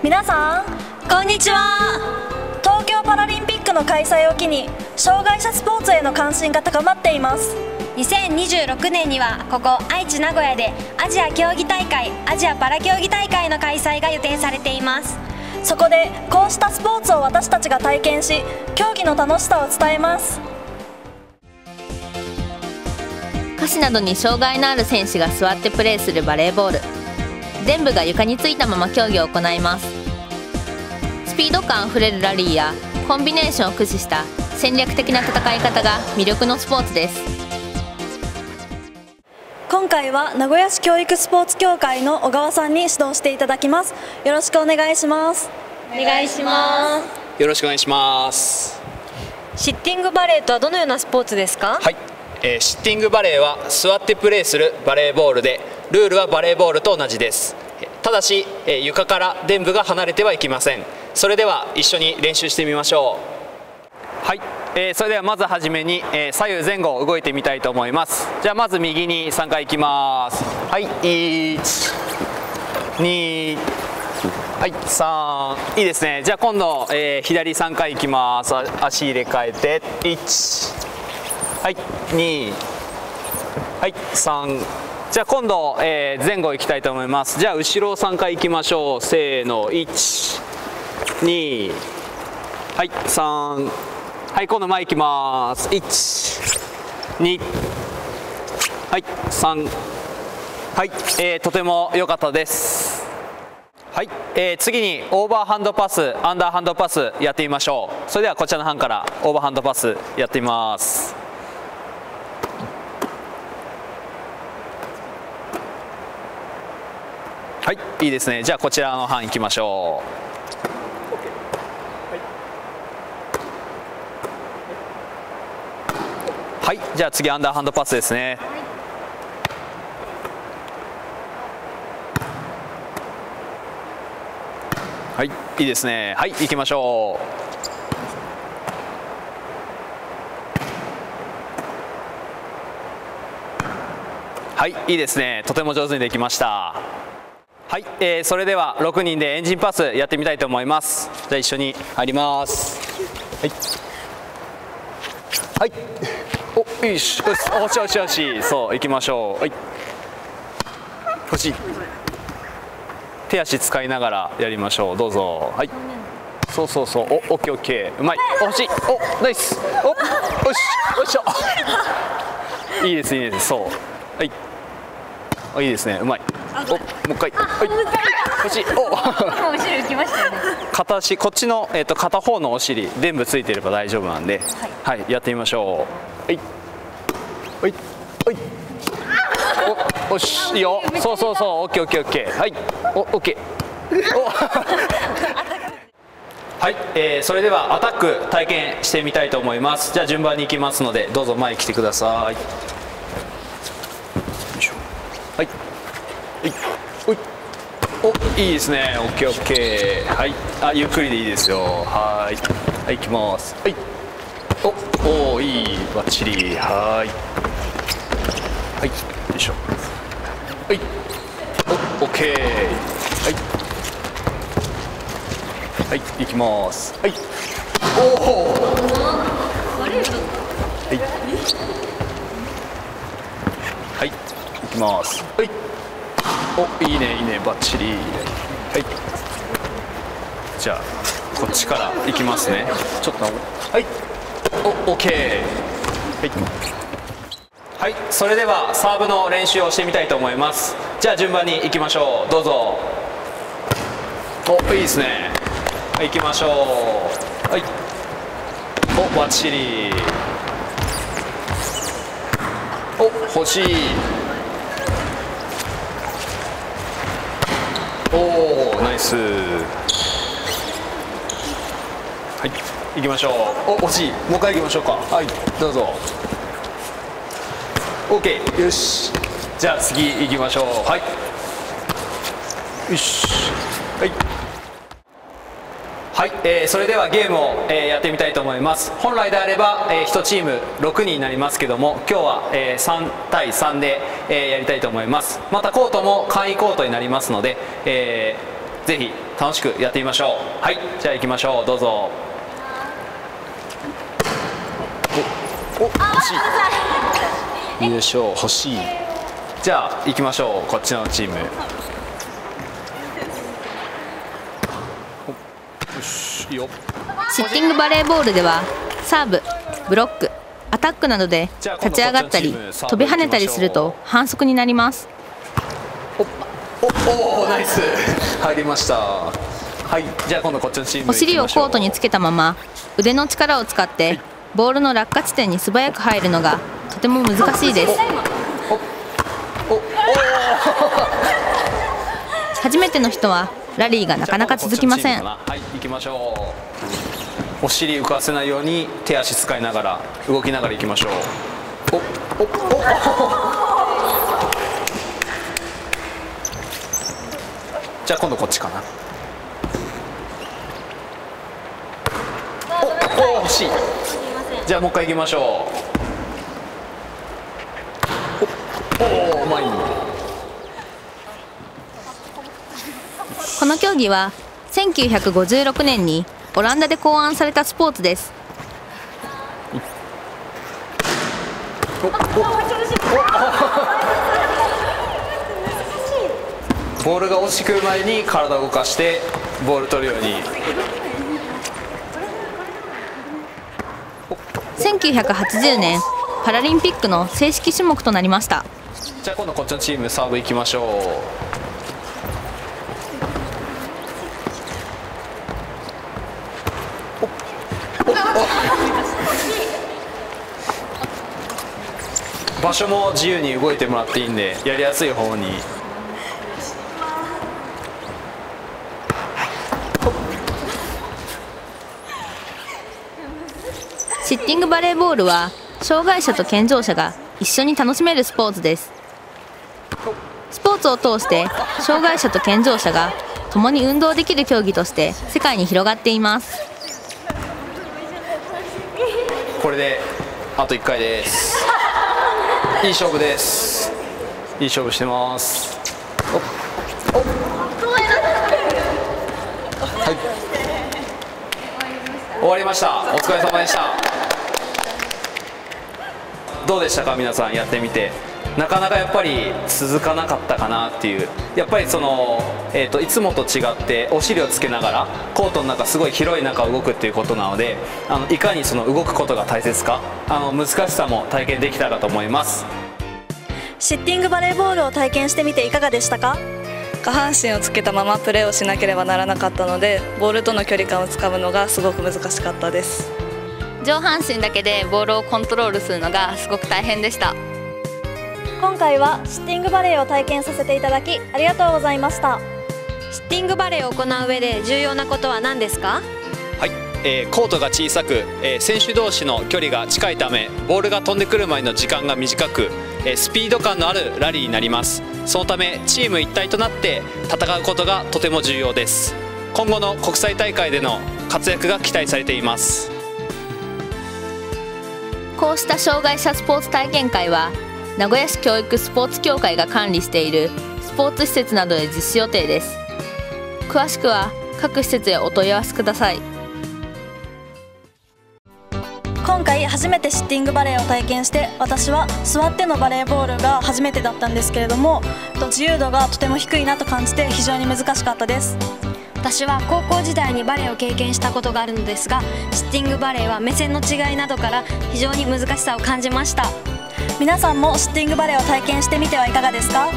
皆さんこんにちは。東京パラリンピックの開催を機に障害者スポーツへの関心が高まっています。2026年にはここ愛知名古屋でアジア競技大会アジアパラ競技大会の開催が予定されています。そこでこうしたスポーツを私たちが体験し競技の楽しさを伝えます。下肢などに障害のある選手が座ってプレーするバレーボール全部が床についたまま競技を行います。スピード感あふれるラリーやコンビネーションを駆使した戦略的な戦い方が魅力のスポーツです。今回は名古屋市教育スポーツ協会の小川さんに指導していただきます。よろしくお願いします。お願いします。よろしくお願いします。シッティングバレーとはどのようなスポーツですか？はい、えーシッティングバレーは座ってプレーするバレーボールでルールはバレーボールと同じです。えーただし、えー床から臀部が離れてはいけません。それでは一緒に練習してみましょう。はい、えーそれではまずはじめに、えー左右前後動いてみたいと思います。じゃあまず右に3回いきます。はい。12はい3いいですね。じゃあ今度、えー左3回いきます。あ足入れ替えて。1はい。2はい。3じゃあ今度、えー前後いきたいと思います。じゃあ後ろ3回いきましょう。せーの12はい3はい今度前いきます。12はい3はい、えーとても良かったです。はい、えー次にオーバーハンドパスアンダーハンドパスやってみましょう。それではこちらの班からオーバーハンドパスやってみます。はいいいですね。じゃあこちらの班行きましょう。はいじゃあ次アンダーハンドパスですね。はいいいですね。はい行きましょう。はいいいですね。とても上手にできました。はい、えーそれでは6人でエンジンパスやってみたいと思います。じゃあ一緒に入ります。はい。はい。およし。よし。おしよしよしそう行きましょう。はい。腰手足使いながらやりましょう。どうぞ。はい。そうそうそう。おオッケーオッケー。うまい。お欲しい。おナイス。およし。よいしょ。いいですいいです。そう。はい。いいですね。うまい。おもう一回。はい。お。今後ろ行きましたよね。片足こっちの、えー、と片方のお尻全部ついてれば大丈夫なんで。はい、やってみましょう。はい。はい。はい。おおしいいよ。そうそうそう。オッケーオッケーオッケー。はい。おオッケー。お。はい、えーそれではアタック体験してみたいと思います。じゃあ順番に行きますのでどうぞ前に来てくださいしょはいはいおい。おいいですね。オッケーオッケー。はい。あゆっくりでいいですよ。はい。はい行きます。はい。おおいい。バッチリ。はい。はい。よいしょ。はい。おオッケー。はい。はい行きます。はい。おおはい。はい。行きます。はい。おいいねいいねバッチリ。はい。じゃあこっちから行きますね。ちょっとはい。おオッケーはい。はい。それではサーブの練習をしてみたいと思います。じゃあ順番に行きましょう。どうぞ。おいいですね。はい行きましょう。はい。おバッチリ。お欲しい。おおナイス。はい行きましょう。お惜しい。もう一回行きましょうか。はいどうぞ。OK よし。じゃあ次行きましょう。はい。よし。はい。はい、えーそれではゲームを、えーやってみたいと思います。本来であれば、え1チーム6人になりますけども今日は、えー3対3で、えーやりたいと思います。またコートも簡易コートになりますので、えーぜひ楽しくやってみましょう。はいじゃあ行きましょう。どうぞ。おお欲しい。優勝欲しい。じゃあ行きましょう。こっちのチーム。シッティングバレーボールではサーブブロック。アタックなどで立ち上がったり飛び跳ねたりすると反則になります。おおナイス。入りました。はいじゃあ今度こっちのチームお尻をコートににつけたまま腕の力を使ってボールの落下地点に素早く入るのがとても難しいです。初めての人はラリーがなかなか続きませんはい行きましょうお尻浮かせないように手足使いながら動きながら行きましょう。おおおじゃあ今度こっちかなおお惜しいじゃあもう一回行きましょうおおうまいこの競技は1956年にオランダで考案されたスポーツです。ボールが落ちてくる前に体を動かしてボール取るように1980年パラリンピックの正式種目となりましたじゃあ今度こっちのチームサーブ行きましょう場所も自由に動いてもらっていいんでやりやすい方に。シッティングバレーボールは障害者と健常者が一緒に楽しめるスポーツです。スポーツを通して障害者と健常者が共に運動できる競技として世界に広がっています。これであと1回ですいい勝負です。いい勝負してます。おおはい終わりました。お疲れ様でした。どうでしたか？皆さんやってみて。なかなかやっぱり続かなかったかなっていう。やっぱりその、えー、といつもと違ってお尻をつけながらコートの中すごい広い中を動くっていうことなのであのいかにその動くことが大切かあの難しさも体験できたかと思います。シッティングバレーボールを体験してみていかがでしたか？下半身をつけたままプレーをしなければならなかったのでボールとの距離感をつかむのがすごく難しかったです。上半身だけでボールをコントロールするのがすごく大変でした今回はシッティングバレーを体験させていただきありがとうございました。シッティングバレーを行う上で重要なことは何ですか？はい、えーコートが小さく、えー選手同士の距離が近いためボールが飛んでくる前の時間が短く、えースピード感のあるラリーになります。そのためチーム一体となって戦うことがとても重要です。今後の国際大会での活躍が期待されています。こうした障害者スポーツ体験会は名古屋市教育スポーツ協会が管理しているスポーツ施設などで実施予定です。詳しくは各施設へお問い合わせください。今回初めてシッティングバレーを体験して私は座ってのバレーボールが初めてだったんですけれどもと自由度がとても低いなと感じて非常に難しかったです。私は高校時代にバレエを経験したことがあるのですがシッティングバレーは目線の違いなどから非常に難しさを感じました。皆さんもシッティングバレーを体験してみてはいかがですか？